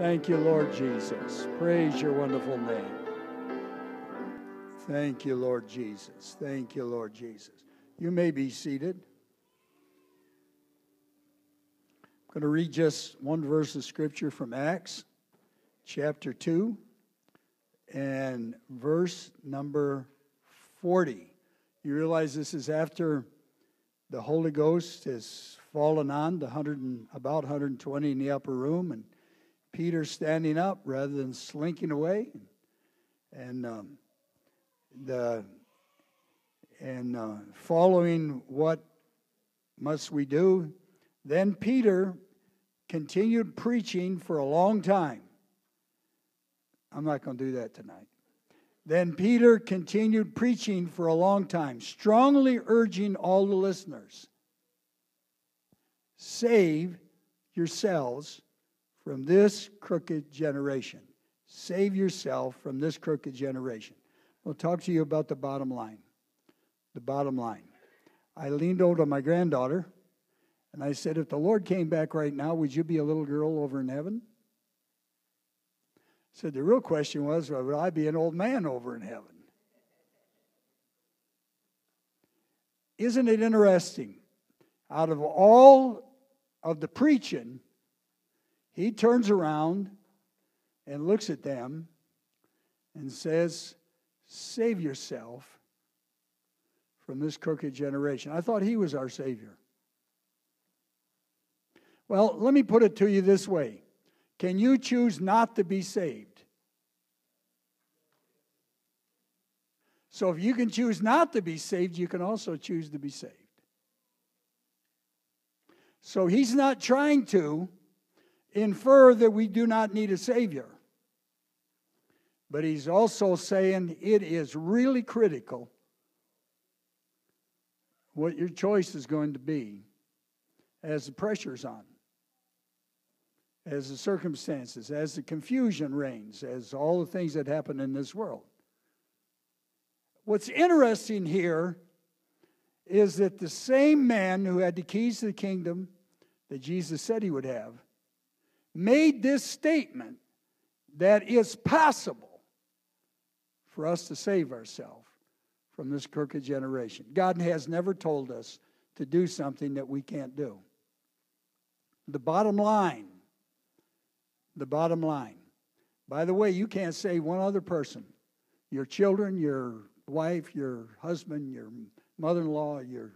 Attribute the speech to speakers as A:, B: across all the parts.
A: Thank you, Lord Jesus. Praise your wonderful name. Thank you, Lord Jesus. Thank you, Lord Jesus. You may be seated. I'm going to read just one verse of scripture from Acts chapter 2 and verse number 40. You realize this is after the Holy Ghost has fallen on the 100 and, about 120 in the upper room, and Peter standing up rather than slinking away. And um, the and uh, following what must we do? Then Peter continued preaching for a long time. I'm not going to do that tonight. Then Peter continued preaching for a long time, strongly urging all the listeners save yourselves from this crooked generation. Save yourself from this crooked generation. I'll talk to you about the bottom line. The bottom line. I leaned over to my granddaughter and I said, If the Lord came back right now, would you be a little girl over in heaven? I said, The real question was, well, would I be an old man over in heaven? Isn't it interesting? Out of all of the preaching, he turns around and looks at them and says, Save yourself from this crooked generation. I thought he was our Savior. Well, let me put it to you this way Can you choose not to be saved? So if you can choose not to be saved, you can also choose to be saved. So he's not trying to infer that we do not need a Savior. But he's also saying it is really critical what your choice is going to be as the pressure's on, as the circumstances, as the confusion reigns, as all the things that happen in this world. What's interesting here is that the same man who had the keys to the kingdom that Jesus said he would have made this statement that it's possible for us to save ourselves from this crooked generation. God has never told us to do something that we can't do. The bottom line, the bottom line. By the way, you can't save one other person your children, your wife, your husband, your mother in law, your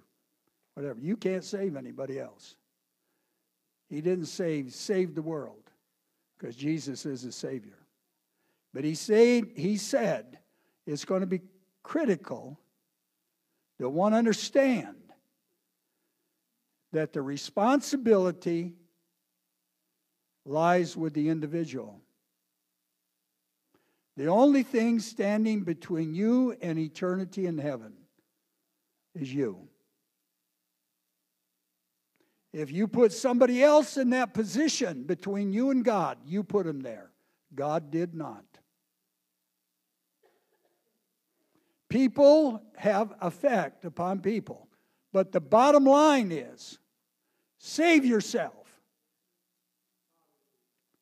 A: whatever. You can't save anybody else. He didn't save, save the world because Jesus is a Savior. But he said, he said it's going to be critical that one understand that the responsibility lies with the individual. The only thing standing between you and eternity in heaven is you. If you put somebody else in that position between you and God, you put him there. God did not. People have effect upon people. But the bottom line is save yourself.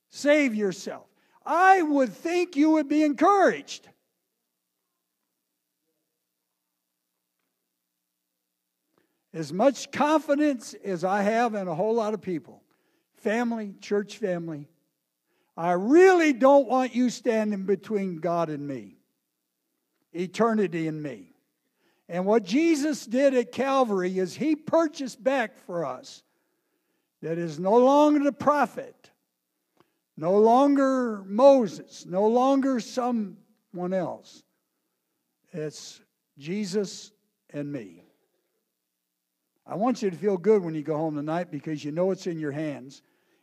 A: Save yourself. I would think you would be encouraged. As much confidence as I have in a whole lot of people, family, church family, I really don't want you standing between God and me eternity in me. And what Jesus did at Calvary is he purchased back for us that is no longer the prophet, no longer Moses, no longer someone else. It's Jesus and me. I want you to feel good when you go home tonight because you know it's in your hands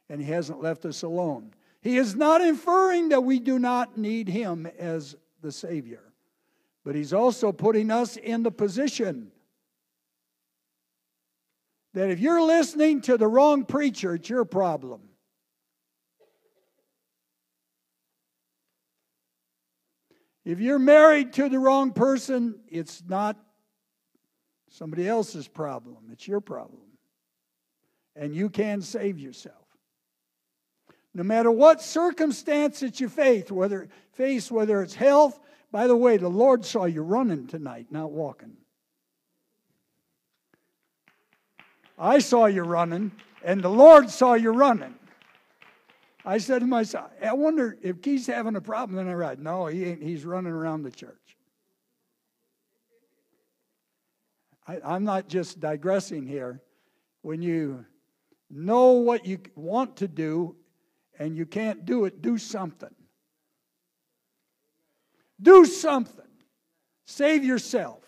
A: and He hasn't left us alone. He is not inferring that we do not need Him as the Savior. But he's also putting us in the position that if you're listening to the wrong preacher, it's your problem. If you're married to the wrong person, it's not somebody else's problem, it's your problem. And you can save yourself. No matter what circumstance that you face, whether face, whether it's health. By the way, the Lord saw you running tonight, not walking. I saw you running, and the Lord saw you running. I said to myself, I wonder if Keith's having a problem. Then I read, no, he ain't. He's running around the church. I, I'm not just digressing here. When you know what you want to do and you can't do it, do something. Do something. Save yourself.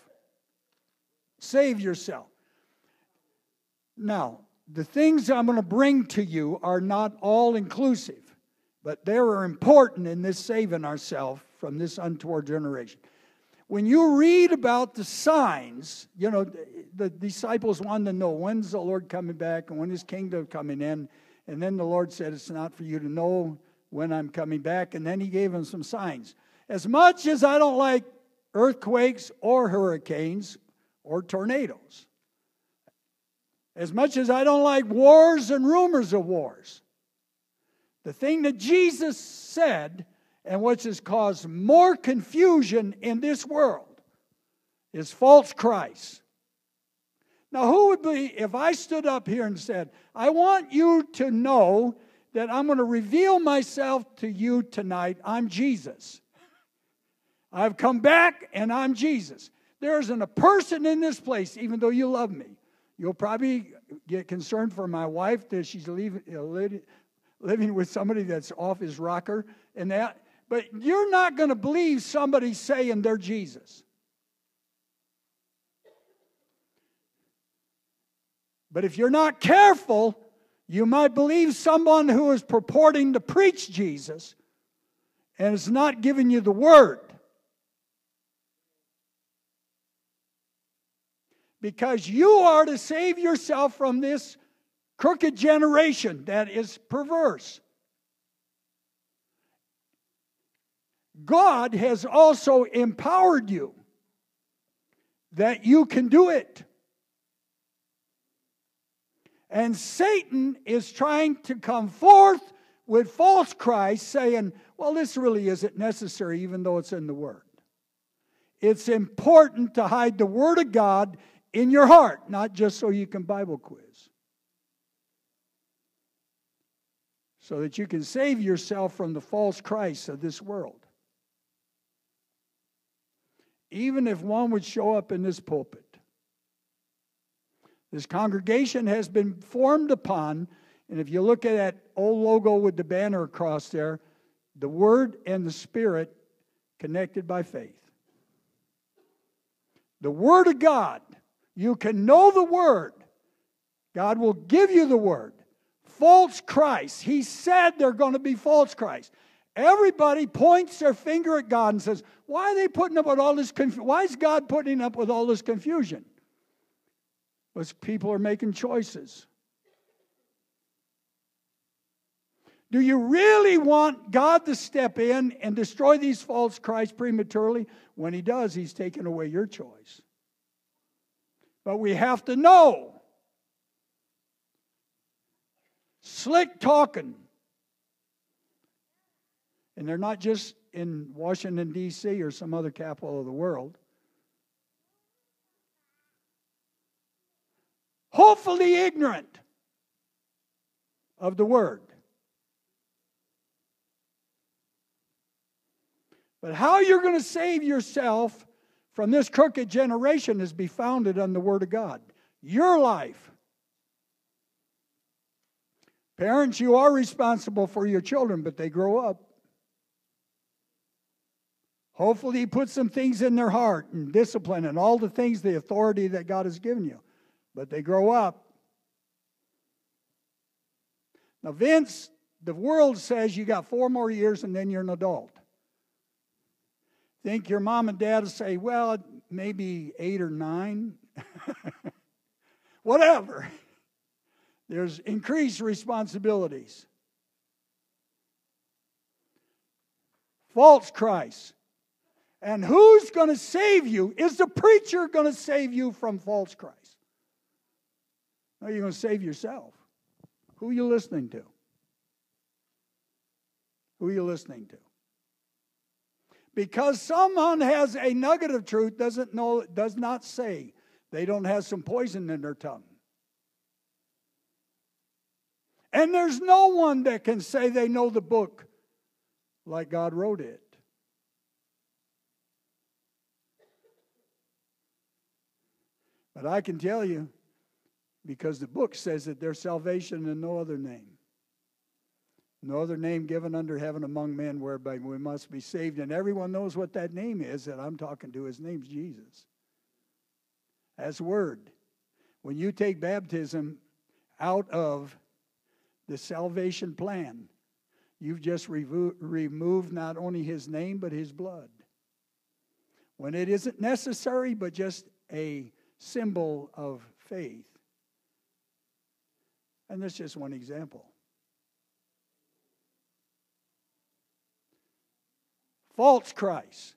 A: Save yourself. Now, the things I'm going to bring to you are not all inclusive, but they are important in this saving ourselves from this untoward generation. When you read about the signs, you know, the disciples wanted to know when's the Lord coming back and when his kingdom coming in. And then the Lord said, It's not for you to know when I'm coming back. And then he gave them some signs. As much as I don't like earthquakes or hurricanes or tornadoes, as much as I don't like wars and rumors of wars, the thing that Jesus said and which has caused more confusion in this world is false Christ. Now, who would be, if I stood up here and said, I want you to know that I'm going to reveal myself to you tonight, I'm Jesus. I've come back and I'm Jesus. There isn't a person in this place, even though you love me. You'll probably get concerned for my wife that she's leaving, uh, living with somebody that's off his rocker and that. But you're not going to believe somebody saying they're Jesus. But if you're not careful, you might believe someone who is purporting to preach Jesus and is not giving you the word. Because you are to save yourself from this crooked generation that is perverse. God has also empowered you that you can do it. And Satan is trying to come forth with false Christ, saying, Well, this really isn't necessary, even though it's in the Word. It's important to hide the Word of God in your heart, not just so you can Bible quiz. So that you can save yourself from the false Christ of this world. Even if one would show up in this pulpit this congregation has been formed upon, and if you look at that old logo with the banner across there, the Word and the Spirit connected by faith. The Word of God, you can know the Word. God will give you the Word. False Christ, He said they're going to be false Christ. Everybody points their finger at God and says, Why are they putting up with all this confusion? Why is God putting up with all this confusion? Because people are making choices. Do you really want God to step in and destroy these false Christs prematurely? When He does, He's taken away your choice. But we have to know. Slick talking. And they're not just in Washington, D.C. or some other capital of the world. hopefully ignorant of the word. But how you're going to save yourself from this crooked generation is be founded on the Word of God. Your life. Parents, you are responsible for your children, but they grow up. Hopefully, He puts some things in their heart and discipline and all the things, the authority that God has given you but they grow up. Now, Vince, the world says you got four more years and then you're an adult. Think your mom and dad will say, well, maybe eight or nine? Whatever. There's increased responsibilities. False Christ. And who's going to save you? Is the preacher going to save you from false Christ? No, you're going to save yourself. Who are you listening to? Who are you listening to? Because someone has a nugget of truth doesn't know does not say they don't have some poison in their tongue. And there's no one that can say they know the book like God wrote it. But I can tell you, because the book says that there's salvation in no other name. No other name given under heaven among men whereby we must be saved. And everyone knows what that name is that I'm talking to. His name's Jesus. That's word. When you take baptism out of the salvation plan, you've just revo- removed not only his name, but his blood. When it isn't necessary, but just a symbol of faith. And that's just one example. false Christ.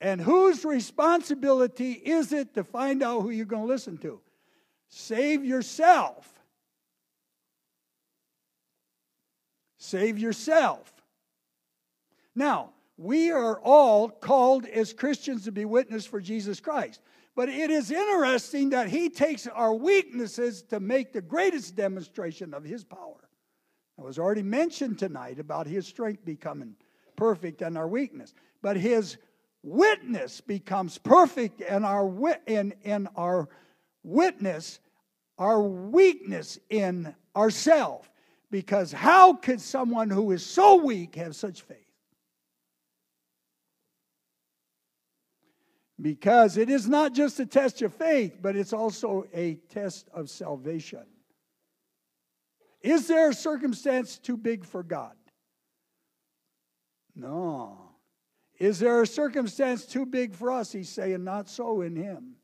A: And whose responsibility is it to find out who you're going to listen to? Save yourself. Save yourself. Now, we are all called as Christians to be witness for Jesus Christ. But it is interesting that he takes our weaknesses to make the greatest demonstration of his power. It was already mentioned tonight about his strength becoming perfect in our weakness. But his witness becomes perfect in our, wit in, in our witness, our weakness in ourself. Because how could someone who is so weak have such faith? Because it is not just a test of faith, but it's also a test of salvation. Is there a circumstance too big for God? No. Is there a circumstance too big for us? He's saying, not so in him.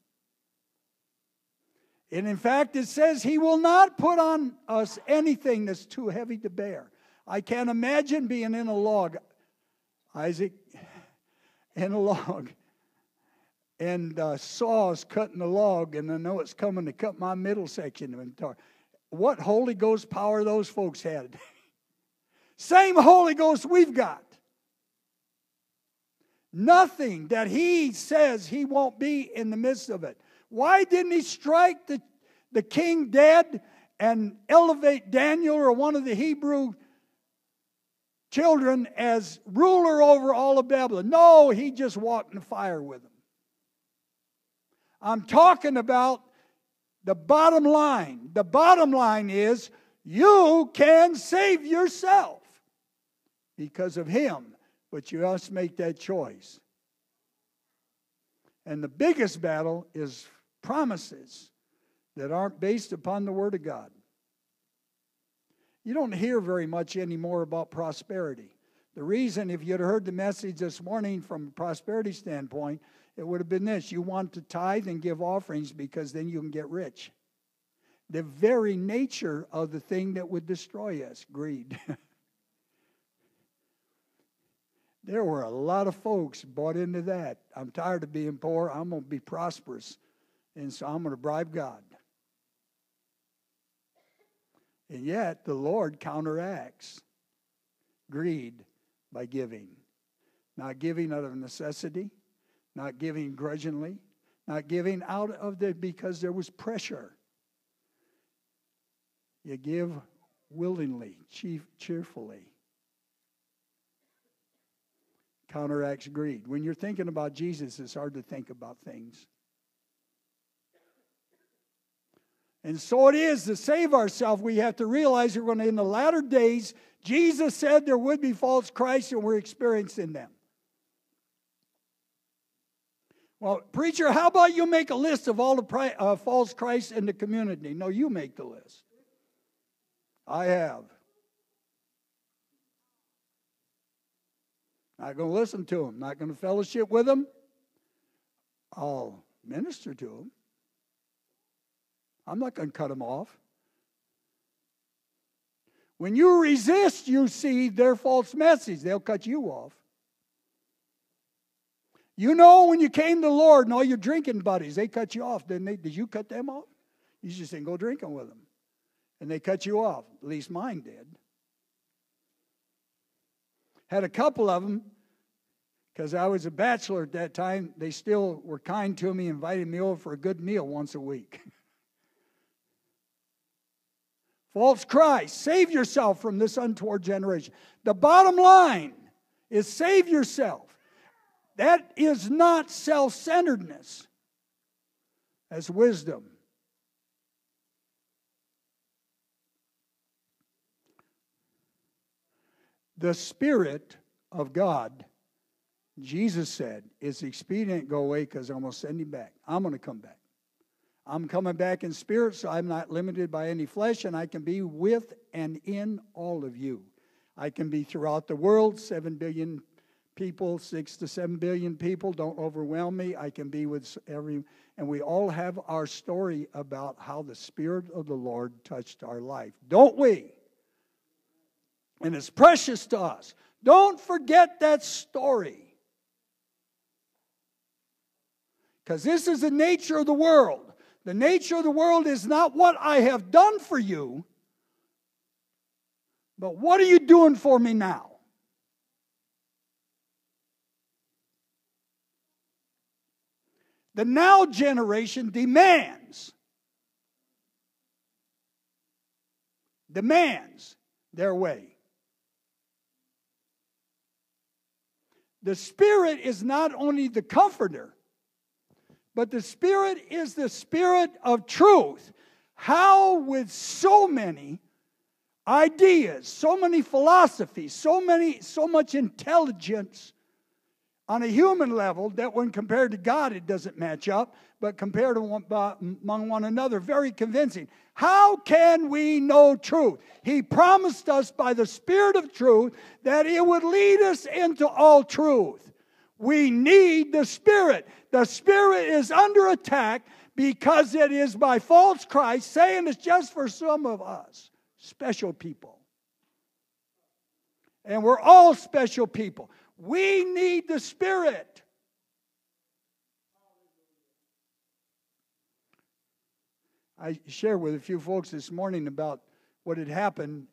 A: And in fact, it says he will not put on us anything that's too heavy to bear. I can't imagine being in a log, Isaac, in a log, and uh, saws cutting the log, and I know it's coming to cut my middle section. of the What Holy Ghost power those folks had. Same Holy Ghost we've got. Nothing that he says he won't be in the midst of it. Why didn't he strike the, the king dead and elevate Daniel or one of the Hebrew children as ruler over all of Babylon? No, he just walked in the fire with them. I'm talking about the bottom line. The bottom line is you can save yourself because of him but you must make that choice. And the biggest battle is promises that aren't based upon the Word of God. You don't hear very much anymore about prosperity. The reason, if you'd heard the message this morning from a prosperity standpoint, it would have been this you want to tithe and give offerings because then you can get rich. The very nature of the thing that would destroy us greed. There were a lot of folks bought into that. I'm tired of being poor. I'm going to be prosperous. And so I'm going to bribe God. And yet, the Lord counteracts greed by giving. Not giving out of necessity, not giving grudgingly, not giving out of the because there was pressure. You give willingly, cheerfully counteracts greed. When you're thinking about Jesus, it's hard to think about things. And so it is to save ourselves, we have to realize we're going to, in the latter days, Jesus said there would be false Christs, and we're experiencing them. Well, preacher, how about you make a list of all the pri- uh, false Christs in the community? No, you make the list. I have. Not going to listen to them. Not going to fellowship with them. I'll minister to them. I'm not going to cut them off. When you resist, you see their false message. They'll cut you off. You know when you came to the Lord and all your drinking buddies, they cut you off, didn't they? Did you cut them off? You just didn't go drinking with them. And they cut you off. At least mine did. Had a couple of them, because I was a bachelor at that time, they still were kind to me, invited me over for a good meal once a week. False Christ, save yourself from this untoward generation. The bottom line is save yourself. That is not self centeredness, that's wisdom. The Spirit of God, Jesus said, is expedient go away because I'm going to send him back. I'm going to come back. I'm coming back in spirit, so I'm not limited by any flesh, and I can be with and in all of you. I can be throughout the world, seven billion people, six to seven billion people. Don't overwhelm me. I can be with every, and we all have our story about how the Spirit of the Lord touched our life, don't we? And it's precious to us. Don't forget that story. Because this is the nature of the world. The nature of the world is not what I have done for you, but what are you doing for me now? The now generation demands demands their way. The Spirit is not only the comforter, but the Spirit is the Spirit of truth. How, with so many ideas, so many philosophies, so many, so much intelligence on a human level that when compared to God it doesn't match up, but compared to one, uh, among one another, very convincing. How can we know truth? He promised us by the Spirit of truth that it would lead us into all truth. We need the Spirit. The Spirit is under attack because it is by false Christ saying it's just for some of us, special people. And we're all special people. We need the Spirit. I shared with a few folks this morning about what had happened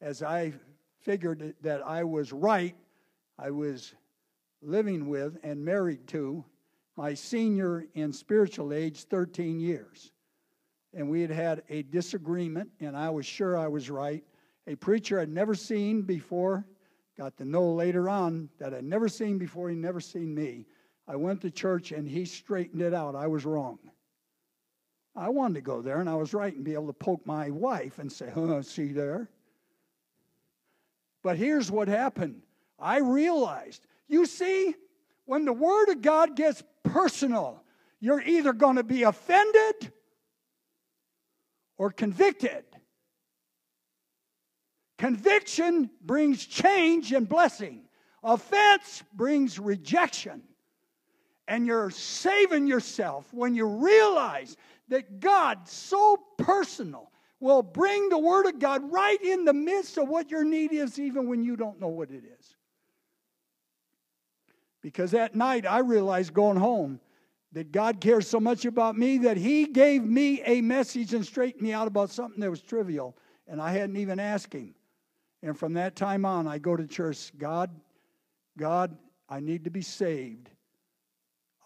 A: as I figured that I was right. I was living with and married to my senior in spiritual age 13 years. And we had had a disagreement, and I was sure I was right. A preacher I'd never seen before, got to know later on that I'd never seen before, He'd never seen me. I went to church and he straightened it out. I was wrong. I wanted to go there and I was right and be able to poke my wife and say, huh, see there? But here's what happened I realized you see, when the Word of God gets personal, you're either going to be offended or convicted. Conviction brings change and blessing. Offense brings rejection. And you're saving yourself when you realize that God, so personal, will bring the Word of God right in the midst of what your need is, even when you don't know what it is. Because that night I realized going home that God cares so much about me that He gave me a message and straightened me out about something that was trivial, and I hadn't even asked Him. And from that time on, I go to church. God, God, I need to be saved.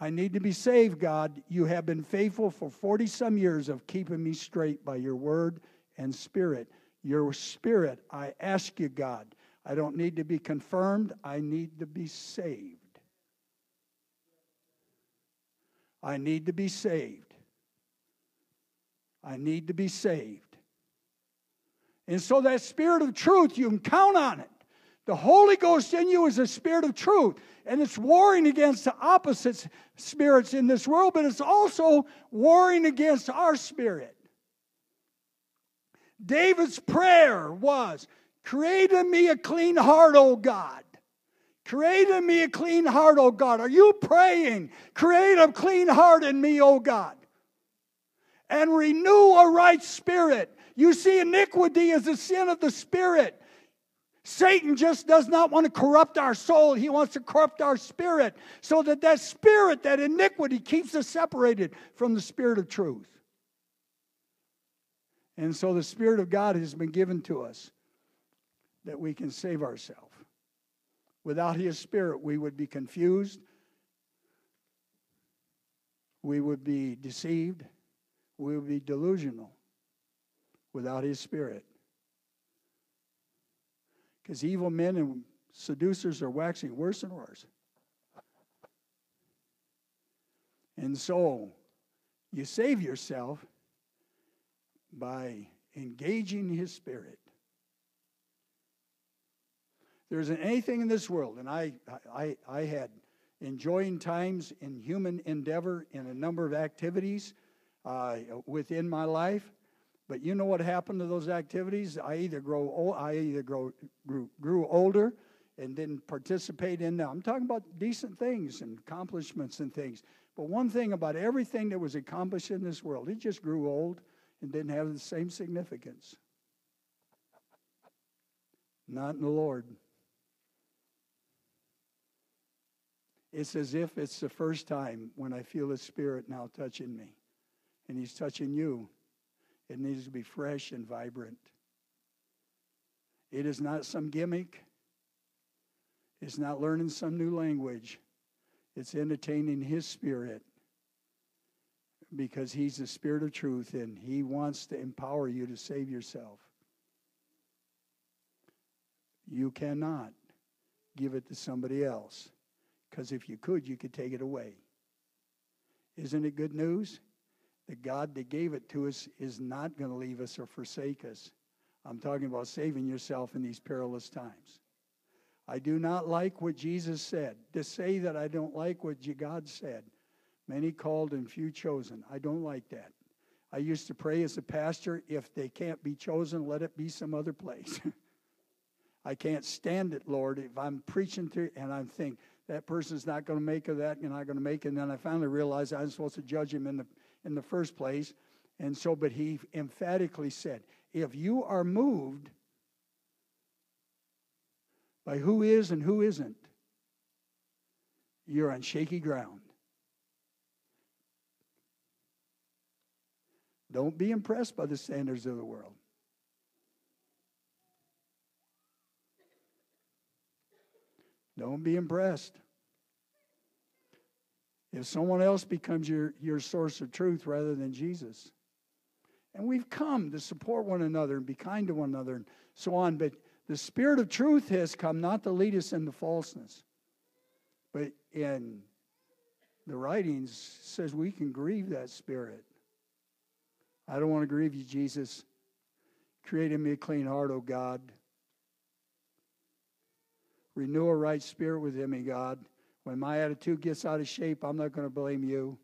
A: I need to be saved, God. You have been faithful for 40 some years of keeping me straight by your word and spirit. Your spirit, I ask you, God. I don't need to be confirmed, I need to be saved. I need to be saved. I need to be saved. And so that spirit of truth, you can count on it. The Holy Ghost in you is a spirit of truth, and it's warring against the opposite spirits in this world, but it's also warring against our spirit. David's prayer was, Create in me a clean heart, O God. Create in me a clean heart, O God. Are you praying? Create a clean heart in me, O God. And renew a right spirit. You see, iniquity is the sin of the spirit. Satan just does not want to corrupt our soul. He wants to corrupt our spirit so that that spirit, that iniquity, keeps us separated from the spirit of truth. And so the Spirit of God has been given to us that we can save ourselves. Without His Spirit, we would be confused, we would be deceived, we would be delusional without His Spirit. Because evil men and seducers are waxing worse and worse. And so, you save yourself by engaging His Spirit. There isn't anything in this world, and I, I, I had enjoying times in human endeavor in a number of activities uh, within my life. But you know what happened to those activities? I either grow old, I either grow, grew, grew older and didn't participate in them. I'm talking about decent things and accomplishments and things. But one thing about everything that was accomplished in this world, it just grew old and didn't have the same significance. Not in the Lord. It's as if it's the first time when I feel the Spirit now touching me. And He's touching you. It needs to be fresh and vibrant. It is not some gimmick, it's not learning some new language. It's entertaining His Spirit because He's the Spirit of truth and He wants to empower you to save yourself. You cannot give it to somebody else. Because if you could, you could take it away. Isn't it good news? The God that gave it to us is not going to leave us or forsake us. I'm talking about saving yourself in these perilous times. I do not like what Jesus said. To say that I don't like what God said, many called and few chosen. I don't like that. I used to pray as a pastor if they can't be chosen, let it be some other place. I can't stand it, Lord, if I'm preaching to and I'm thinking, that person's not going to make it, that you're not going to make it. And then I finally realized I'm supposed to judge him in the, in the first place. And so, but he emphatically said, if you are moved by who is and who isn't, you're on shaky ground. Don't be impressed by the standards of the world. Don't be impressed. If someone else becomes your, your source of truth rather than Jesus. And we've come to support one another and be kind to one another and so on. But the Spirit of truth has come not to lead us into falseness, but in the writings says we can grieve that Spirit. I don't want to grieve you, Jesus. Create in me a clean heart, O God. Renew a right spirit within me, God. When my attitude gets out of shape, I'm not going to blame you.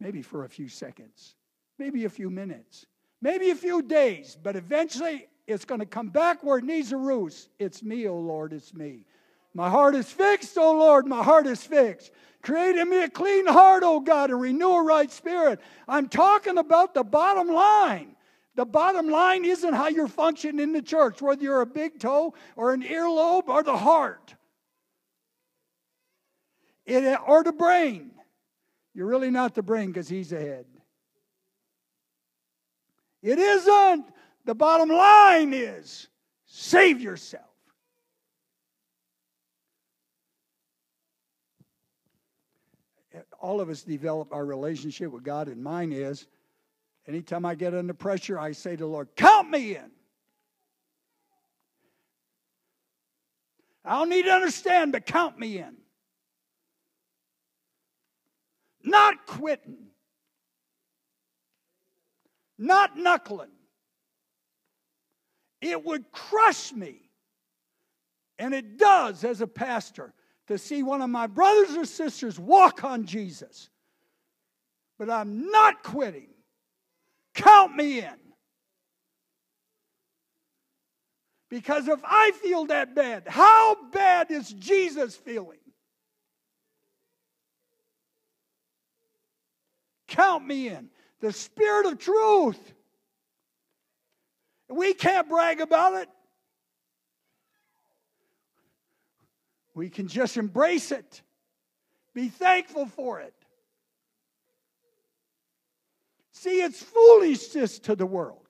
A: Maybe for a few seconds, maybe a few minutes, maybe a few days, but eventually it's going to come back where it needs to roost. It's me, O oh Lord, it's me. My heart is fixed, O oh Lord, my heart is fixed. Create in me a clean heart, O oh God, and renew a right spirit. I'm talking about the bottom line. The bottom line isn't how you're functioning in the church, whether you're a big toe or an earlobe or the heart it, or the brain. You're really not the brain because he's the head. It isn't. The bottom line is save yourself. All of us develop our relationship with God, and mine is Anytime I get under pressure, I say to the Lord, Count me in. I don't need to understand, but count me in. Not quitting, not knuckling. It would crush me, and it does as a pastor, to see one of my brothers or sisters walk on Jesus. But I'm not quitting. Count me in. Because if I feel that bad, how bad is Jesus feeling? Count me in. The Spirit of truth. We can't brag about it. We can just embrace it, be thankful for it. See, it's foolishness to the world.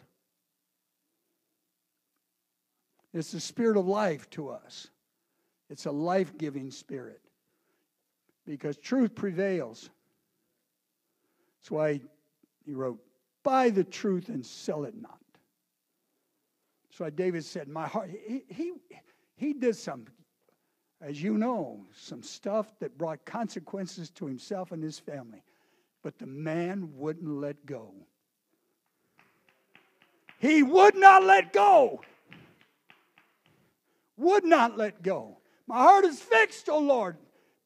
A: It's the spirit of life to us. It's a life giving spirit because truth prevails. That's why he wrote, Buy the truth and sell it not. That's why David said, My heart, he, he, he did some, as you know, some stuff that brought consequences to himself and his family. But the man wouldn't let go. He would not let go. Would not let go. My heart is fixed, O oh Lord.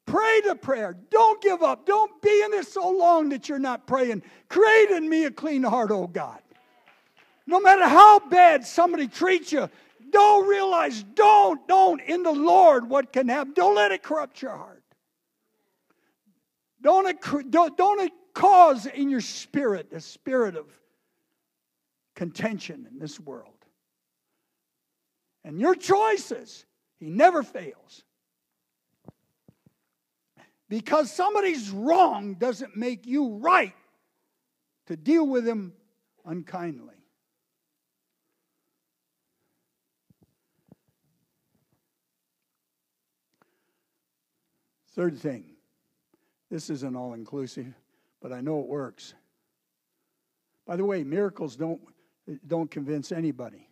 A: Pray the prayer. Don't give up. Don't be in this so long that you're not praying. Create in me a clean heart, oh God. No matter how bad somebody treats you, don't realize, don't, don't, in the Lord, what can happen. Don't let it corrupt your heart. Don't don't, don't cause in your spirit a spirit of contention in this world. And your choices, He never fails. Because somebody's wrong doesn't make you right to deal with them unkindly. Third thing, this isn't all inclusive, but I know it works. By the way, miracles don't, don't convince anybody.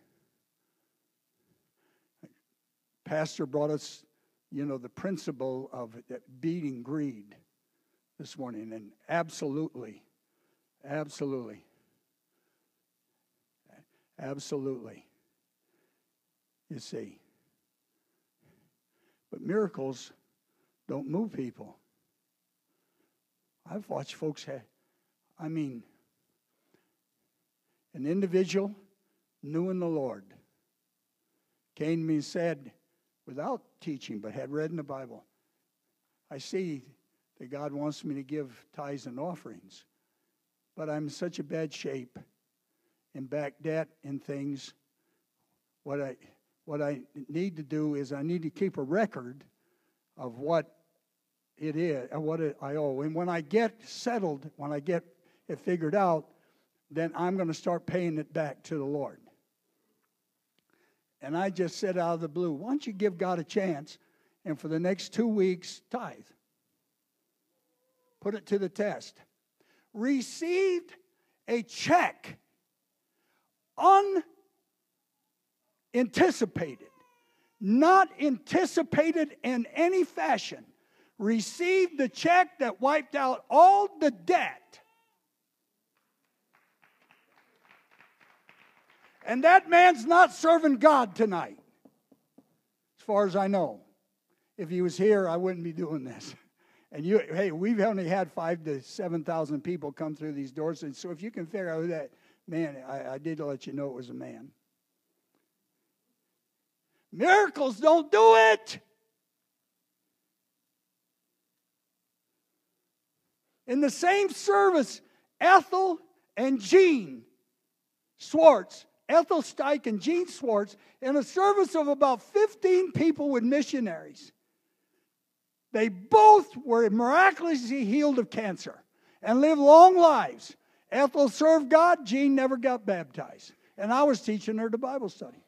A: Pastor brought us you know, the principle of beating greed this morning. And absolutely, absolutely, absolutely, you see. But miracles don't move people. I've watched folks have, I mean, an individual new in the Lord came to me and said, without teaching, but had read in the Bible. I see that God wants me to give tithes and offerings, but I'm in such a bad shape in back debt and things. What I what I need to do is I need to keep a record of what it is, what it, I owe. And when I get settled, when I get it figured out, then I'm going to start paying it back to the Lord. And I just said out of the blue, why don't you give God a chance and for the next two weeks, tithe? Put it to the test. Received a check unanticipated, not anticipated in any fashion. Received the check that wiped out all the debt And that man's not serving God tonight, as far as I know. If he was here, I wouldn't be doing this. And you, hey, we've only had five to seven thousand people come through these doors, and so if you can figure out who that man, I, I did let you know it was a man. Miracles don't do it. In the same service, Ethel and Jean Swartz Ethel Stike and Gene Swartz in a service of about 15 people with missionaries. They both were miraculously healed of cancer and lived long lives. Ethel served God, Gene never got baptized. And I was teaching her the Bible study.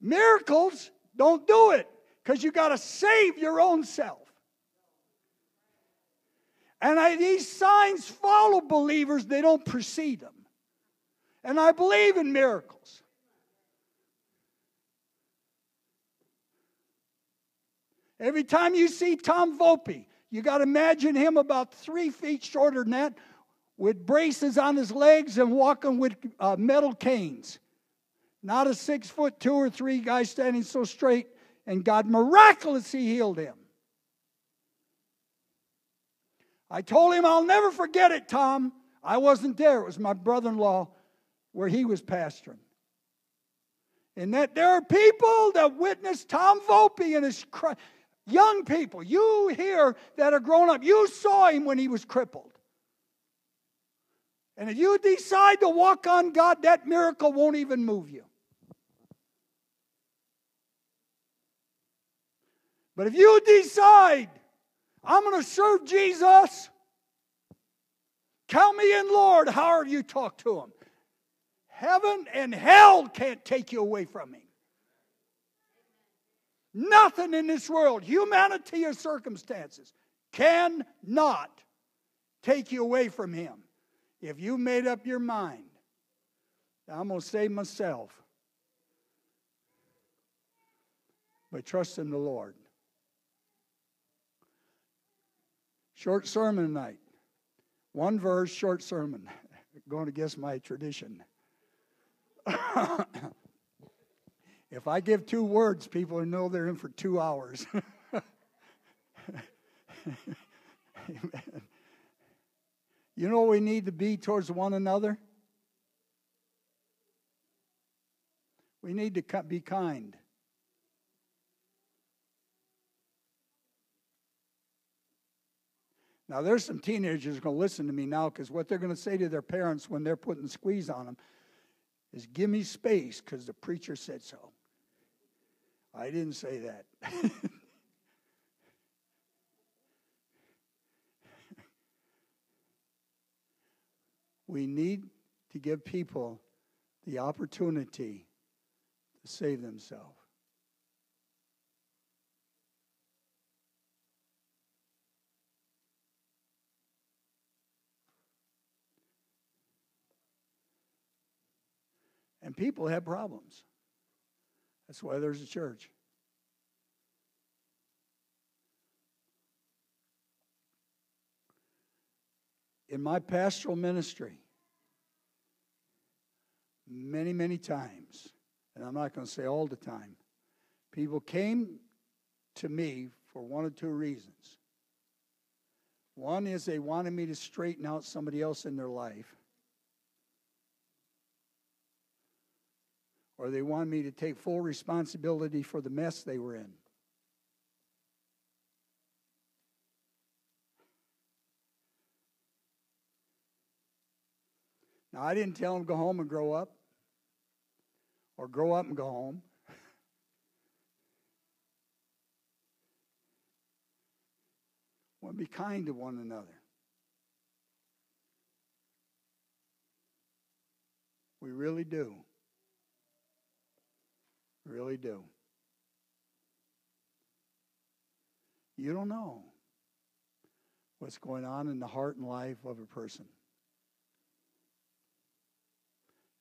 A: Miracles don't do it because you got to save your own self. And I, these signs follow believers, they don't precede them. And I believe in miracles. Every time you see Tom Volpe, you got to imagine him about three feet shorter than that, with braces on his legs and walking with uh, metal canes. Not a six foot two or three guy standing so straight, and God miraculously healed him. I told him, I'll never forget it, Tom. I wasn't there. It was my brother in law where he was pastoring. And that there are people that witness Tom Volpe and his young people, you here that are grown up, you saw him when he was crippled. And if you decide to walk on God, that miracle won't even move you. But if you decide I'm going to serve Jesus. Count me in, Lord. However you talk to him. Heaven and hell can't take you away from him. Nothing in this world, humanity or circumstances, cannot take you away from him. If you made up your mind, I'm going to save myself, but trust in the Lord. Short sermon tonight. One verse, short sermon. Going against my tradition. if I give two words, people know they're in for two hours. Amen. You know what we need to be towards one another? We need to be kind. Now, there's some teenagers going to listen to me now because what they're going to say to their parents when they're putting squeeze on them is, Give me space because the preacher said so. I didn't say that. we need to give people the opportunity to save themselves. And people have problems. That's why there's a church. In my pastoral ministry, many, many times, and I'm not going to say all the time, people came to me for one or two reasons. One is they wanted me to straighten out somebody else in their life. Or they wanted me to take full responsibility for the mess they were in. Now, I didn't tell them go home and grow up or grow up and go home. want be kind to one another. We really do. Really do. You don't know what's going on in the heart and life of a person.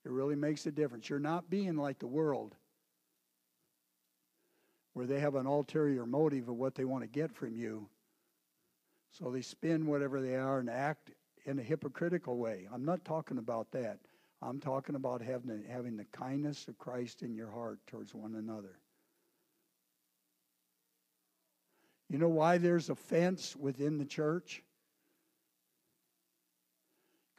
A: It really makes a difference. You're not being like the world, where they have an ulterior motive of what they want to get from you. So they spin whatever they are and act in a hypocritical way. I'm not talking about that. I'm talking about having the, having the kindness of Christ in your heart towards one another. You know why there's offense within the church?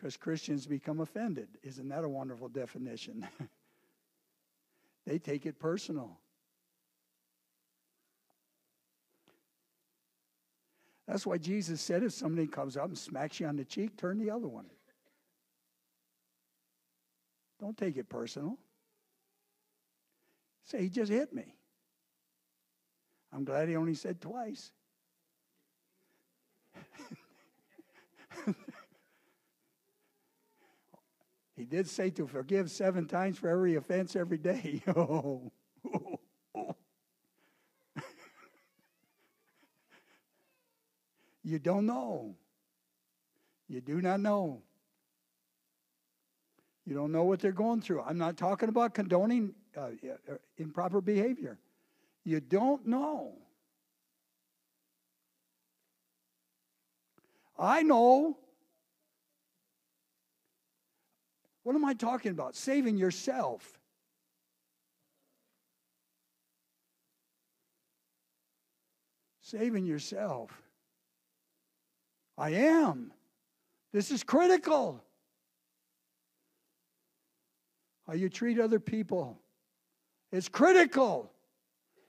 A: because Christians become offended. Isn't that a wonderful definition? they take it personal. That's why Jesus said if somebody comes up and smacks you on the cheek, turn the other one. Don't take it personal. Say, he just hit me. I'm glad he only said twice. He did say to forgive seven times for every offense every day. you don't know. You do not know. You don't know what they're going through. I'm not talking about condoning uh, uh improper behavior. You don't know. I know What am I talking about? Saving yourself. Saving yourself. I am. This is critical. How you treat other people. It's critical.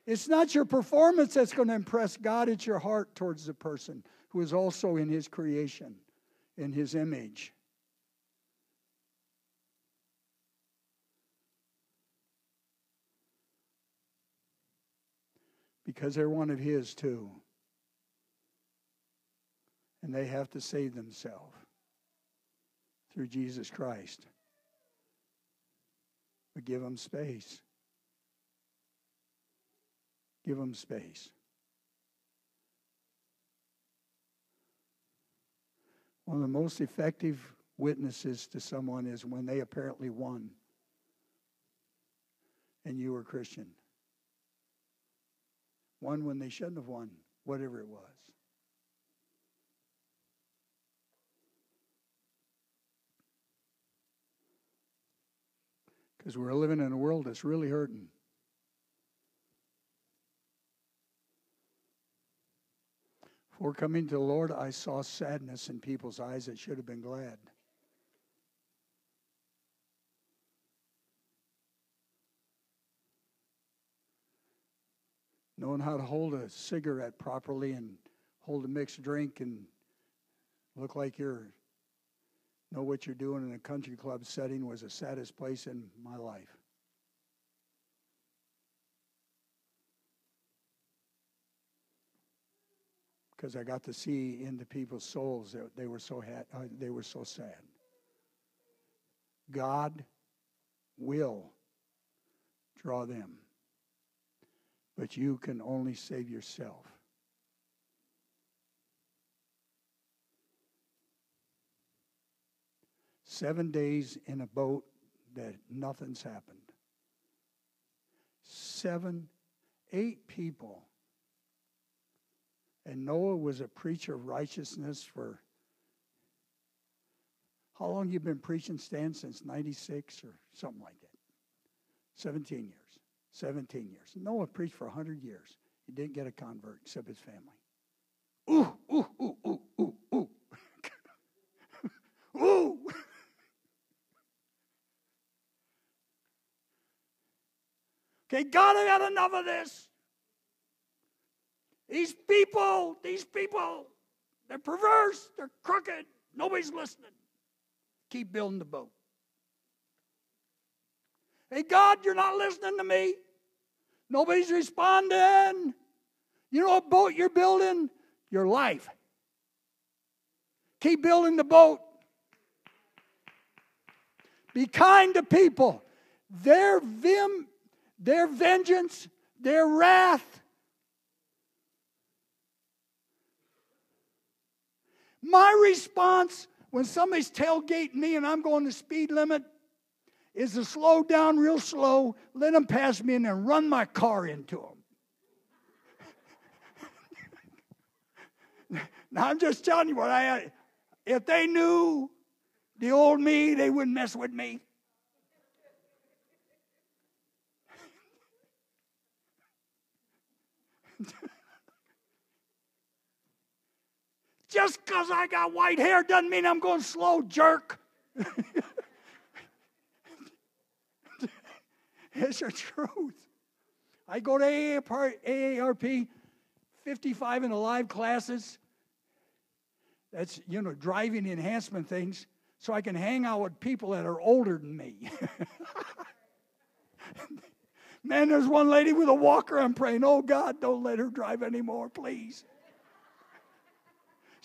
A: It's not your performance that's going to impress God, it's your heart towards the person who is also in His creation, in His image. because they're one of His too. And they have to save themselves. through Jesus Christ. But give them space. Give them space. One of the most effective witnesses to someone is when they apparently won and you were Christian. Won when they shouldn't have won, whatever it was. Because we're living in a world that's really hurting. Before coming to the Lord, I saw sadness in people's eyes that should have been glad. Knowing how to hold a cigarette properly and hold a mixed drink and look like you're know what you're doing in a country club setting was the saddest place in my life. because I got to see into people's souls that they were so ha- uh, they were so sad. God will draw them, but you can only save yourself. Seven days in a boat that nothing's happened. Seven, eight people and Noah was a preacher of righteousness for how long you been preaching, Stan? Since 96 or something like that. 17 years. 17 years. Noah preached for 100 years. He didn't get a convert except his family. Ooh, ooh, ooh, ooh, ooh, ooh. ooh. Okay, gotta got enough of this. These people, these people, they're perverse, they're crooked, nobody's listening. Keep building the boat. Hey, God, you're not listening to me. Nobody's responding. You know what boat you're building? Your life. Keep building the boat. Be kind to people. Their vim, their vengeance, their wrath My response when somebody's tailgating me and I'm going the speed limit is to slow down real slow, let them pass me, and then run my car into them. now I'm just telling you what I. If they knew the old me, they wouldn't mess with me. Just because I got white hair doesn't mean I'm going slow, jerk. it's the truth. I go to AARP 55 in the live classes. That's, you know, driving enhancement things so I can hang out with people that are older than me. Man, there's one lady with a walker. I'm praying, oh God, don't let her drive anymore, please.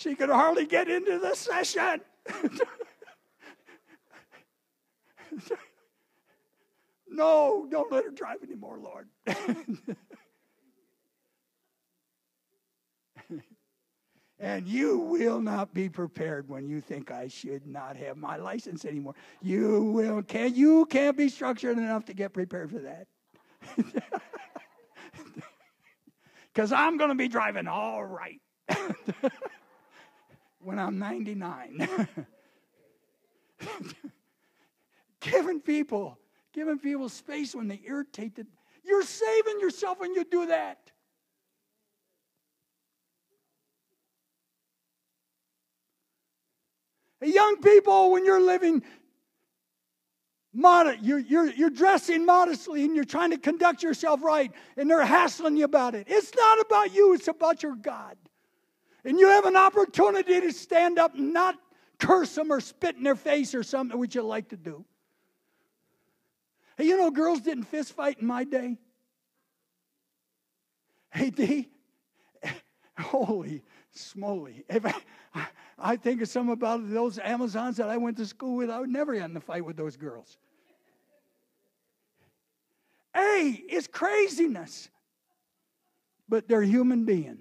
A: She could hardly get into the session. no, don't let her drive anymore, Lord. and you will not be prepared when you think I should not have my license anymore. You will can you can't be structured enough to get prepared for that. Because I'm going to be driving all right when I'm 99. giving people, giving people space when they irritate them. You're saving yourself when you do that. Young people, when you're living modest, you're, you're, you're dressing modestly and you're trying to conduct yourself right, and they're hassling you about it. It's not about you, it's about your God and you have an opportunity to stand up and not curse them or spit in their face or something, which you like to do. Hey, you know, girls didn't fist fight in my day. Hey, D, holy smoly. If I, I think of some about those Amazons that I went to school with. I would never in a fight with those girls. A is craziness. But they're human being.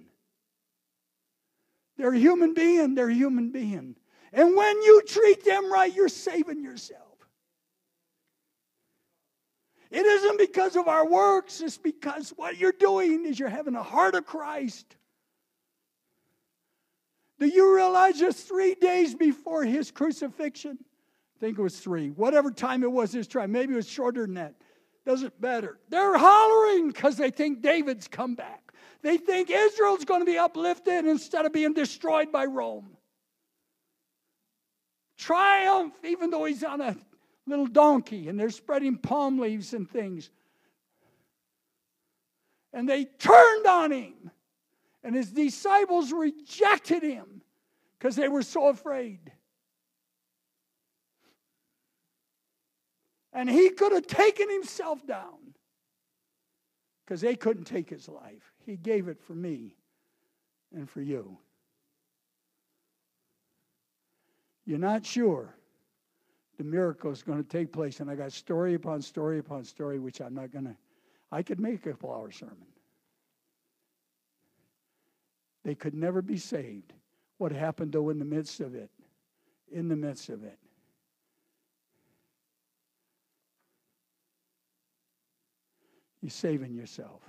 A: They're a human being. They're a human being. And when you treat them right, you're saving yourself. It isn't because of our works, it's because what you're doing is you're having a heart of Christ. Do you realize just three days before his crucifixion? I think it was three, whatever time it was this time, maybe it was shorter than that. Doesn't matter. They're hollering because they think David's come back. They think Israel's going to be uplifted instead of being destroyed by Rome. Triumph, even though he's on a little donkey and they're spreading palm leaves and things. And they turned on him. And his disciples rejected him because they were so afraid. And he could have taken himself down because they couldn't take his life. He gave it for me and for you. You're not sure the miracle is going to take place. And I got story upon story upon story, which I'm not going to, I could make a couple sermon. They could never be saved. What happened, though, in the midst of it? In the midst of it. You're saving yourself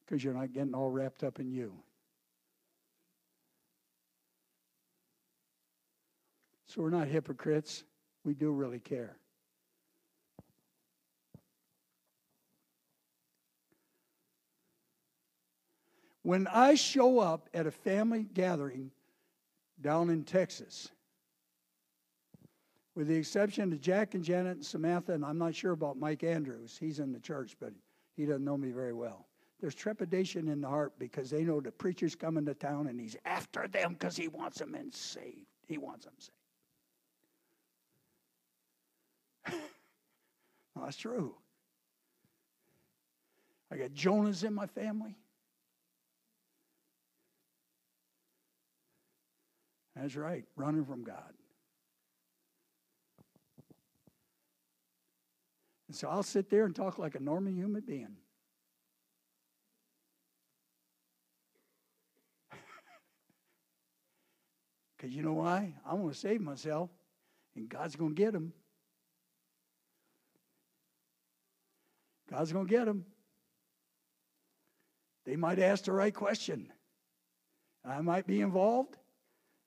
A: because you're not getting all wrapped up in you. So we're not hypocrites. We do really care. When I show up at a family gathering down in Texas, with the exception of Jack and Janet and Samantha, and I'm not sure about Mike Andrews, he's in the church, but he doesn't know me very well. There's trepidation in the heart because they know the preacher's coming to town and he's after them because he wants them in saved. He wants them saved. that's true. I got Jonahs in my family. That's right, running from God. And so I'll sit there and talk like a normal human being. Because you know why? I want to save myself, and God's going to get them. God's going to get them. They might ask the right question. I might be involved,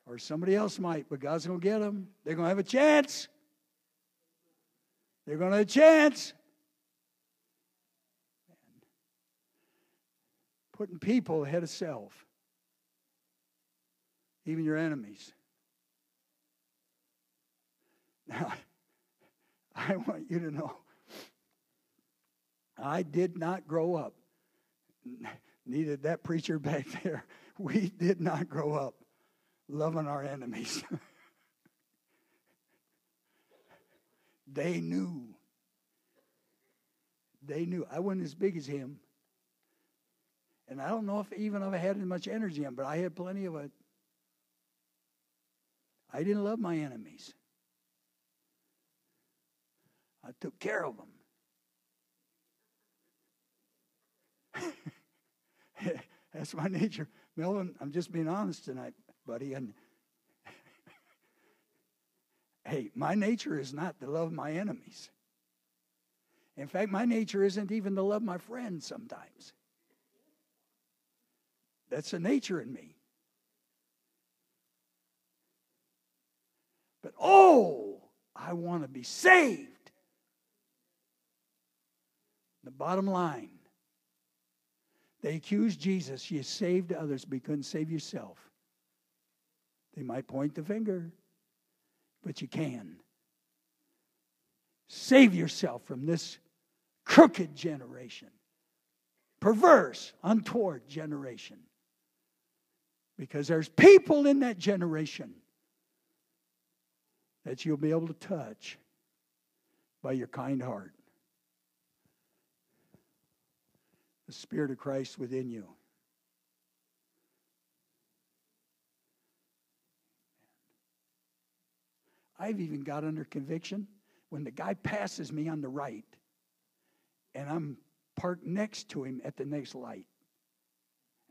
A: or somebody else might, but God's going to get them. They're going to have a chance. They're going to have a chance. Putting people ahead of self, even your enemies. Now, I want you to know I did not grow up. Neither that preacher back there. We did not grow up loving our enemies. They knew. They knew. I wasn't as big as him. And I don't know if even if I had as much energy in, but I had plenty of it. I didn't love my enemies. I took care of them. That's my nature. Melvin, I'm just being honest tonight, buddy. And hey, my nature is not to love my enemies. In fact, my nature isn't even to love my friends sometimes. That's a nature in me. But oh, I want to be saved. The bottom line they accused Jesus. You saved others, but you couldn't save yourself. They might point the finger, but you can. Save yourself from this crooked generation, perverse, untoward generation. Because there's people in that generation that you'll be able to touch by your kind heart. the Spirit of Christ within you. I've even got under conviction when the guy passes me on the right and I'm parked next to him at the next light.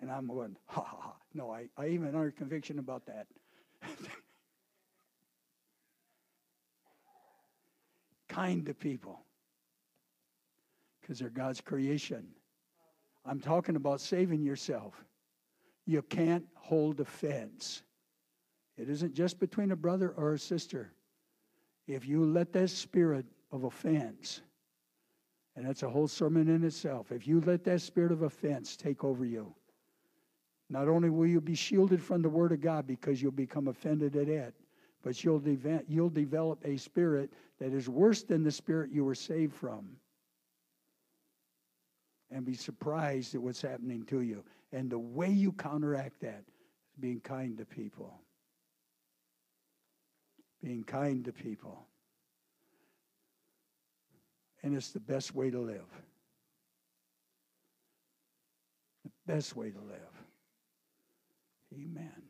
A: And I'm going, ha ha ha. No, I, I even under conviction about that. kind to people because they're God's creation. I'm talking about saving yourself. You can't hold a fence. It isn't just between a brother or a sister. If you let that spirit of offense, and that's a whole sermon in itself, if you let that spirit of offense take over you, not only will you be shielded from the Word of God because you'll become offended at it, but you'll, de- you'll develop a spirit that is worse than the spirit you were saved from. And be surprised at what's happening to you. And the way you counteract that is being kind to people. Being kind to people. And it's the best way to live. The best way to live. Amen.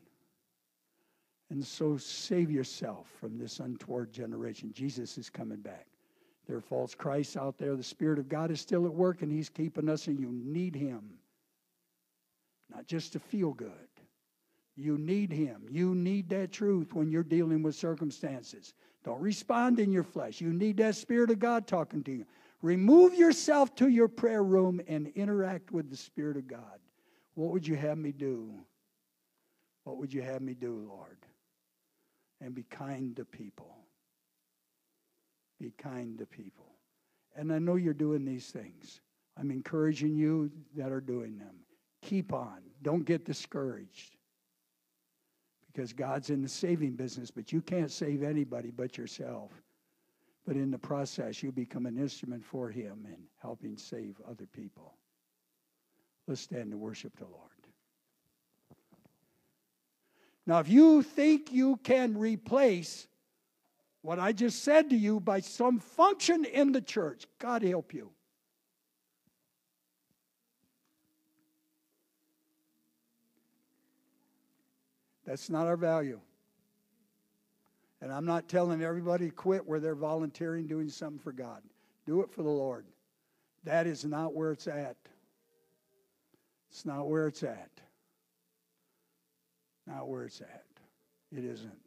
A: And so save yourself from this untoward generation. Jesus is coming back. There are false Christs out there. The Spirit of God is still at work, and He's keeping us, and you need Him. Not just to feel good. You need Him. You need that truth when you're dealing with circumstances. Don't respond in your flesh. You need that Spirit of God talking to you. Remove yourself to your prayer room and interact with the Spirit of God. What would you have me do? What would you have me do, Lord? And be kind to people. Be kind to people. And I know you're doing these things. I'm encouraging you that are doing them. Keep on. Don't get discouraged. Because God's in the saving business, but you can't save anybody but yourself. But in the process, you become an instrument for Him in helping save other people. Let's stand and worship the Lord. Now, if you think you can replace what I just said to you by some function in the church, God help you. That's not our value. And I'm not telling everybody quit where they're volunteering doing something for God. Do it for the Lord. That is not where it's at. It's not where it's at. Not where it's at. It isn't.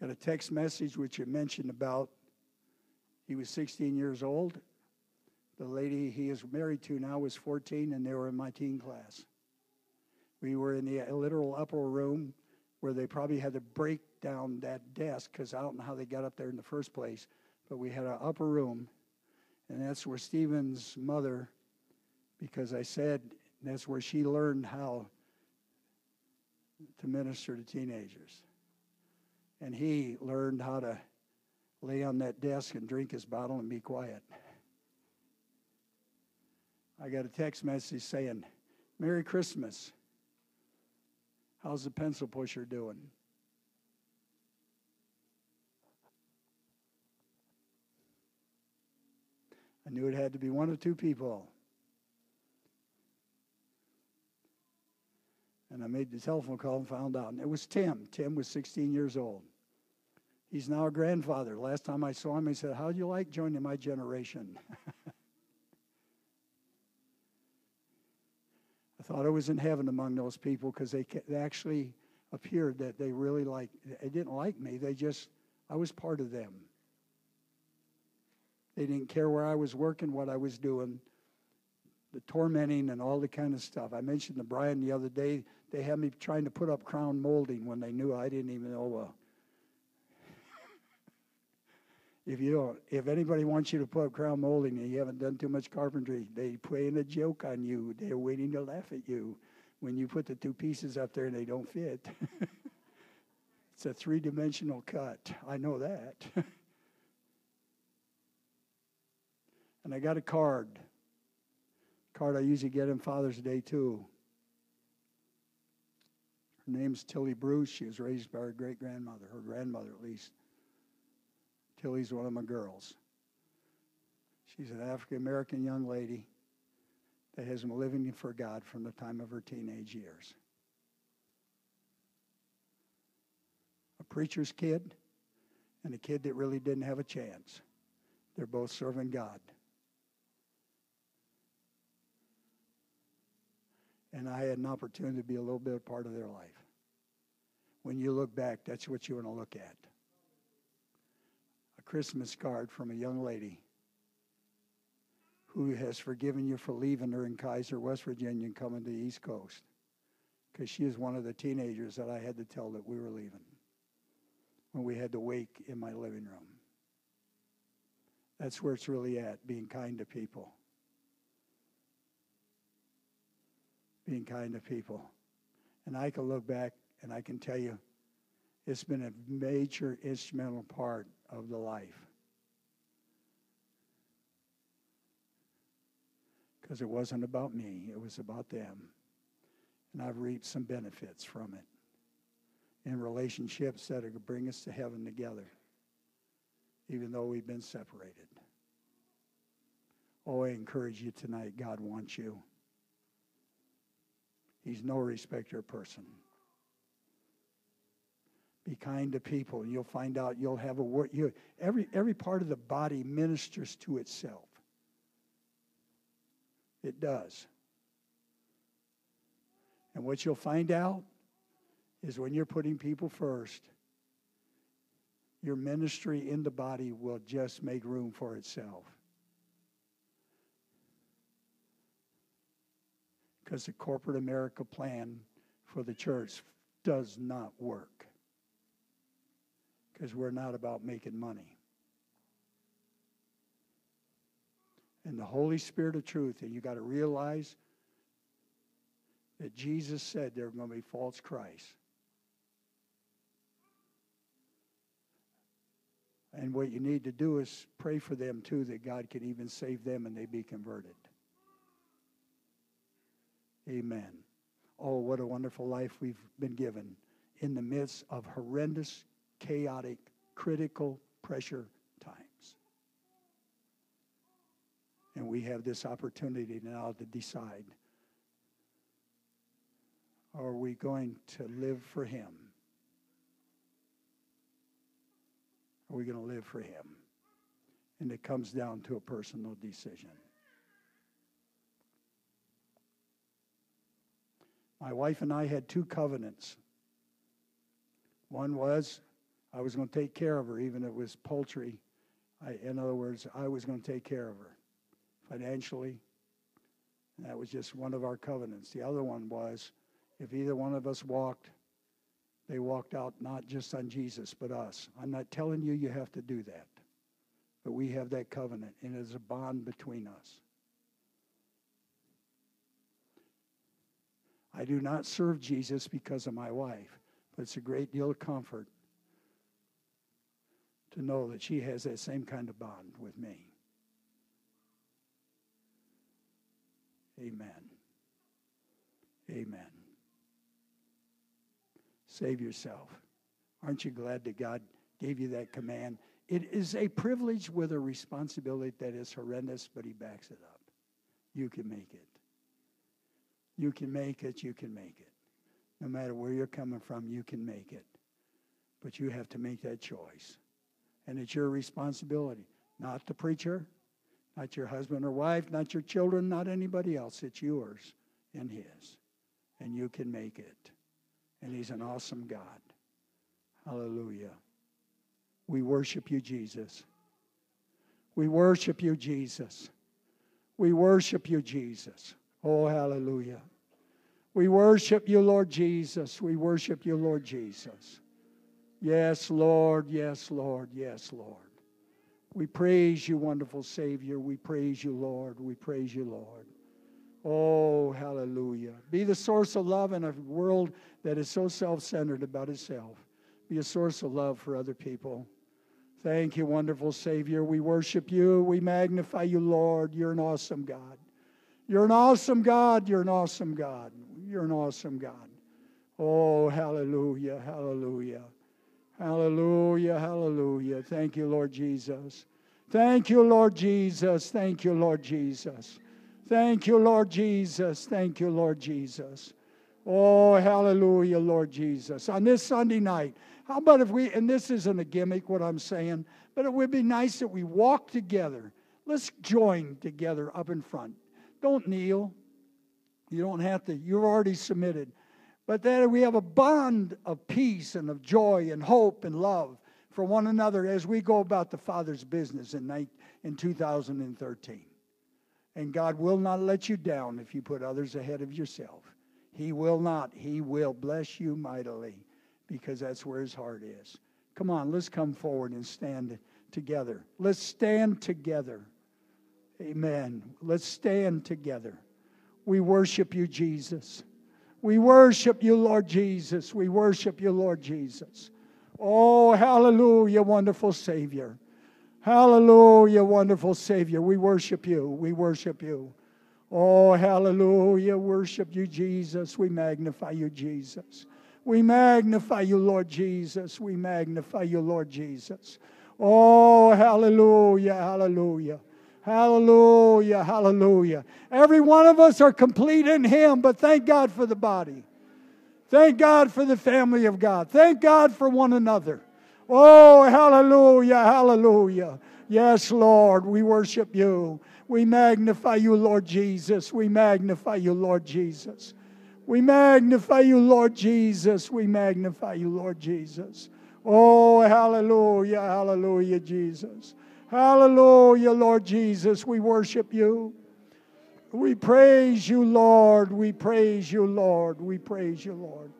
A: Got a text message which you mentioned about he was 16 years old. The lady he is married to now was 14, and they were in my teen class. We were in the literal upper room where they probably had to break down that desk because I don't know how they got up there in the first place. But we had an upper room, and that's where Stephen's mother, because I said that's where she learned how to minister to teenagers. And he learned how to lay on that desk and drink his bottle and be quiet. I got a text message saying, Merry Christmas. How's the pencil pusher doing? I knew it had to be one of two people. And I made the telephone call and found out. And it was Tim. Tim was 16 years old. He's now a grandfather. Last time I saw him, he said, How'd you like joining my generation? I thought I was in heaven among those people because they, they actually appeared that they really like, they didn't like me. They just, I was part of them. They didn't care where I was working, what I was doing, the tormenting and all the kind of stuff. I mentioned to Brian the other day, they had me trying to put up crown molding when they knew I didn't even know if you don't, if anybody wants you to put up crown molding and you haven't done too much carpentry, they playing a joke on you. They're waiting to laugh at you when you put the two pieces up there and they don't fit. it's a three dimensional cut. I know that. and I got a card. Card I usually get on Father's Day too. Her name's Tilly Bruce. She was raised by her great grandmother, her grandmother at least. Tilly's one of my girls. She's an African American young lady that has been living for God from the time of her teenage years. A preacher's kid and a kid that really didn't have a chance. They're both serving God. And I had an opportunity to be a little bit a part of their life. When you look back, that's what you want to look at. A Christmas card from a young lady who has forgiven you for leaving her in Keyser, West Virginia, and coming to the East Coast. Because she is one of the teenagers that I had to tell that we were leaving when we had to wake in my living room. That's where it's really at, being kind to people. Being kind to people. And I can look back and I can tell you, it's been a major instrumental part of the life. Because it wasn't about me, it was about them. And I've reaped some benefits from it in relationships that are going to bring us to heaven together, even though we've been separated. Oh, I encourage you tonight. God wants you. He's no respecter of person. Be kind to people, and you'll find out you'll have a word. You, every, every part of the body ministers to itself. It does. And what you'll find out is when you're putting people first, your ministry in the body will just make room for itself. Because the corporate America plan for the church does not work because we're not about making money. And the Holy Spirit of truth, and you got to realize that Jesus said there are going to be false Christs. And what you need to do is pray for them too, that God can even save them and they be converted. Amen. Oh, what a wonderful life we've been given in the midst of horrendous chaotic, critical pressure times. And we have this opportunity now to decide are we going to live for Him? Are we going to live for Him? And it comes down to a personal decision. My wife and I had two covenants. One was I was going to take care of her, even if it was poultry. I, in other words, I was going to take care of her financially. That was just one of our covenants. The other one was if either one of us walked, they walked out not just on Jesus, but us. I'm not telling you you have to do that, but we have that covenant, and it is a bond between us. I do not serve Jesus because of my wife, but it's a great deal of comfort to know that she has that same kind of bond with me. Amen. Amen. Save yourself. Aren't you glad that God gave you that command? It is a privilege with a responsibility that is horrendous, but He backs it up. You can make it. You can make it. You can make it. No matter where you're coming from, you can make it. But you have to make that choice. And it's your responsibility, not the preacher, not your husband or wife, not your children, not anybody else. It's yours and his. And you can make it. And he's an awesome God. Hallelujah. We worship you, Jesus. We worship you, Jesus. We worship you, Jesus. Oh, hallelujah. We worship you, Lord Jesus. We worship you, Lord Jesus. Yes, Lord. Yes, Lord. Yes, Lord. We praise you, wonderful Savior. We praise you, Lord. We praise you, Lord. Oh, hallelujah. Be the source of love in a world that is so self centered about itself. Be a source of love for other people. Thank you, wonderful Savior. We worship you. We magnify you, Lord. You're an awesome God. You're an awesome God. You're an awesome God. You're an awesome God. Oh, hallelujah. Hallelujah. Hallelujah, hallelujah. Thank you, Lord Jesus. Thank you, Lord Jesus. Thank you, Lord Jesus. Thank you, Lord Jesus. Thank you, Lord Jesus. Oh, hallelujah, Lord Jesus. On this Sunday night, how about if we, and this isn't a gimmick, what I'm saying, but it would be nice that we walk together. Let's join together up in front. Don't kneel. You don't have to. You're already submitted. But that we have a bond of peace and of joy and hope and love for one another as we go about the Father's business in, in 2013. And God will not let you down if you put others ahead of yourself. He will not. He will bless you mightily because that's where his heart is. Come on, let's come forward and stand together. Let's stand together. Amen. Let's stand together. We worship you, Jesus. We worship you, Lord Jesus. We worship you, Lord Jesus. Oh, hallelujah, wonderful Savior. Hallelujah, wonderful Savior. We worship you. We worship you. Oh, hallelujah. Worship you, Jesus. We magnify you, Jesus. We magnify you, Lord Jesus. We magnify you, Lord Jesus. Oh, hallelujah, hallelujah. Hallelujah, hallelujah. Every one of us are complete in Him, but thank God for the body. Thank God for the family of God. Thank God for one another. Oh, hallelujah, hallelujah. Yes, Lord, we worship you. We magnify you, Lord Jesus. We magnify you, Lord Jesus. We magnify you, Lord Jesus. We magnify you, Lord Jesus. Oh, hallelujah, hallelujah, Jesus. Hallelujah, Lord Jesus. We worship you. We praise you, Lord. We praise you, Lord. We praise you, Lord.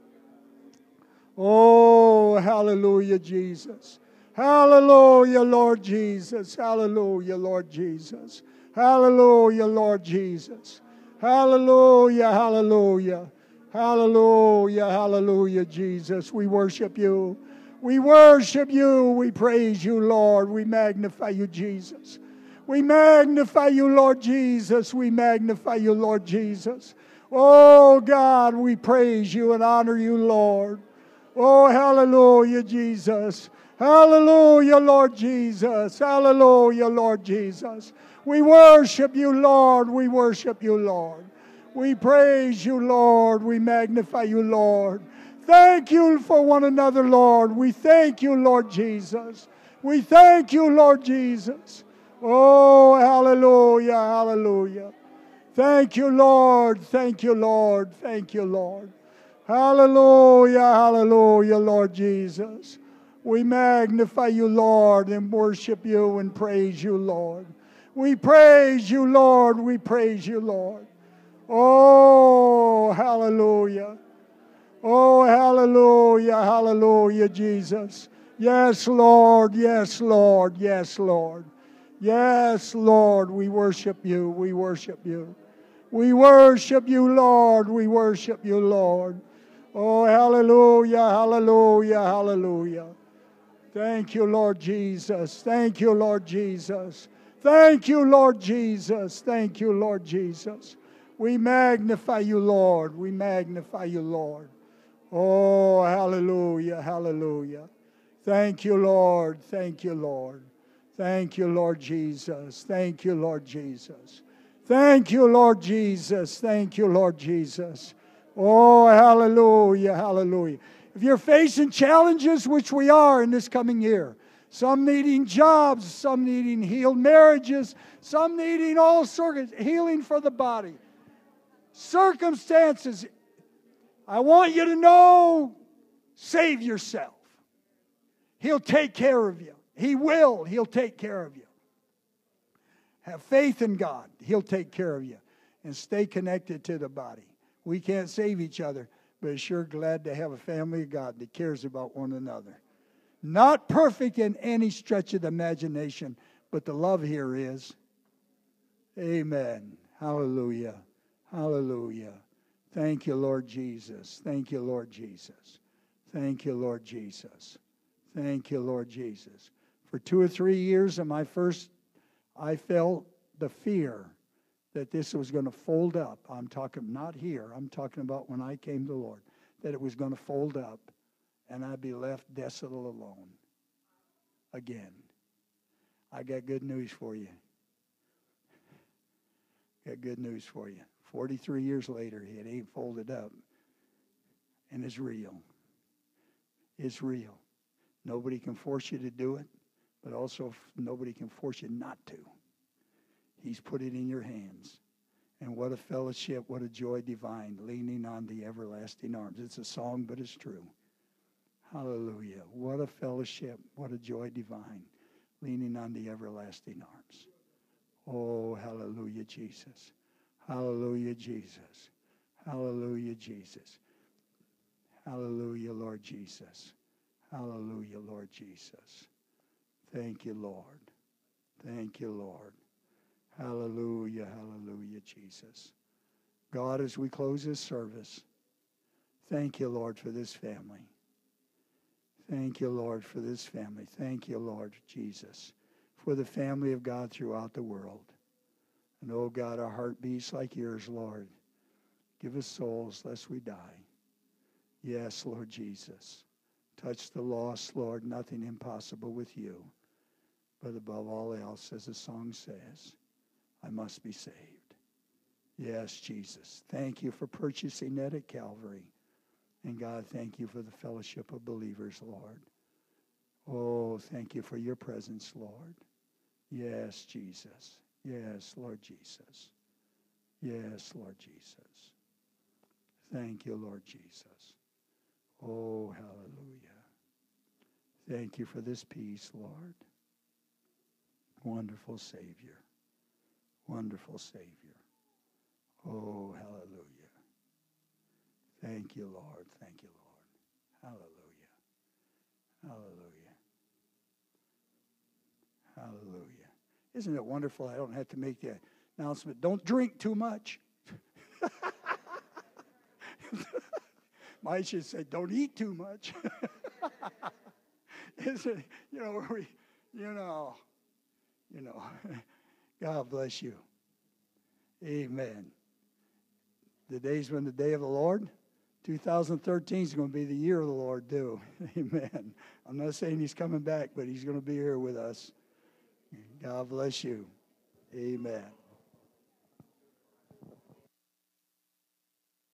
A: Oh, hallelujah, Jesus. Hallelujah, Lord Jesus. Hallelujah, Lord Jesus. Hallelujah, Lord Jesus. Hallelujah, hallelujah. Hallelujah, hallelujah, Jesus. We worship you. We worship you. We praise you, Lord. We magnify you, Jesus. We magnify you, Lord Jesus. We magnify you, Lord Jesus. Oh, God, we praise you and honor you, Lord. Oh, hallelujah, Jesus. Hallelujah, Lord Jesus. Hallelujah, Lord Jesus. We worship you, Lord. We worship you, Lord. We praise you, Lord. We magnify you, Lord. Thank you for one another, Lord. We thank you, Lord Jesus. We thank you, Lord Jesus. Oh, hallelujah, hallelujah. Thank you, Lord. Thank you, Lord. Thank you, Lord. Hallelujah, hallelujah, Lord Jesus. We magnify you, Lord, and worship you and praise you, Lord. We praise you, Lord. We praise you, Lord. Oh, hallelujah. Oh, hallelujah, hallelujah, Jesus. Yes, Lord, yes, Lord, yes, Lord. Yes, Lord, we worship you, we worship you. We worship you, Lord, we worship you, Lord. Oh, hallelujah, hallelujah, hallelujah. Thank you, Lord Jesus. Thank you, Lord Jesus. Thank you, Lord Jesus. Thank you, Lord Jesus. We magnify you, Lord. We magnify you, Lord. Oh, hallelujah, hallelujah. Thank you, Lord. Thank you, Lord. Thank you, Lord Jesus. Thank you, Lord Jesus. Thank you, Lord Jesus. Thank you, Lord Jesus. Oh, hallelujah, hallelujah. If you're facing challenges, which we are in this coming year, some needing jobs, some needing healed marriages, some needing all sorts of healing for the body, circumstances, I want you to know save yourself. He'll take care of you. He will. He'll take care of you. Have faith in God. He'll take care of you. And stay connected to the body. We can't save each other, but sure glad to have a family of God that cares about one another. Not perfect in any stretch of the imagination, but the love here is. Amen. Hallelujah. Hallelujah. Thank you, Lord Jesus. Thank you, Lord Jesus. Thank you, Lord Jesus. Thank you, Lord Jesus. For two or three years in my first, I felt the fear that this was going to fold up. I'm talking not here, I'm talking about when I came to the Lord, that it was going to fold up and I'd be left desolate alone again. I got good news for you. Got good news for you. 43 years later, it ain't folded up. And it's real. It's real. Nobody can force you to do it, but also nobody can force you not to. He's put it in your hands. And what a fellowship, what a joy divine, leaning on the everlasting arms. It's a song, but it's true. Hallelujah. What a fellowship, what a joy divine, leaning on the everlasting arms. Oh, hallelujah, Jesus. Hallelujah, Jesus. Hallelujah, Jesus. Hallelujah, Lord Jesus. Hallelujah, Lord Jesus. Thank you, Lord. Thank you, Lord. Hallelujah, hallelujah, Jesus. God, as we close this service, thank you, Lord, for this family. Thank you, Lord, for this family. Thank you, Lord Jesus, for the family of God throughout the world. And oh God, our heart beats like yours, Lord. Give us souls lest we die. Yes, Lord Jesus. Touch the lost, Lord. Nothing impossible with you. But above all else, as the song says, I must be saved. Yes, Jesus. Thank you for purchasing that at Calvary. And God, thank you for the fellowship of believers, Lord. Oh, thank you for your presence, Lord. Yes, Jesus. Yes, Lord Jesus. Yes, Lord Jesus. Thank you, Lord Jesus. Oh, hallelujah. Thank you for this peace, Lord. Wonderful Savior. Wonderful Savior. Oh, hallelujah. Thank you, Lord. Thank you, Lord. Hallelujah. Hallelujah. Hallelujah. Isn't it wonderful? I don't have to make the announcement. Don't drink too much. I should say, don't eat too much. Is it, you know, we, you know, you know, God bless you. Amen. The days when the day of the Lord, 2013 is going to be the year of the Lord, too. Amen. I'm not saying he's coming back, but he's going to be here with us. God bless you. Amen.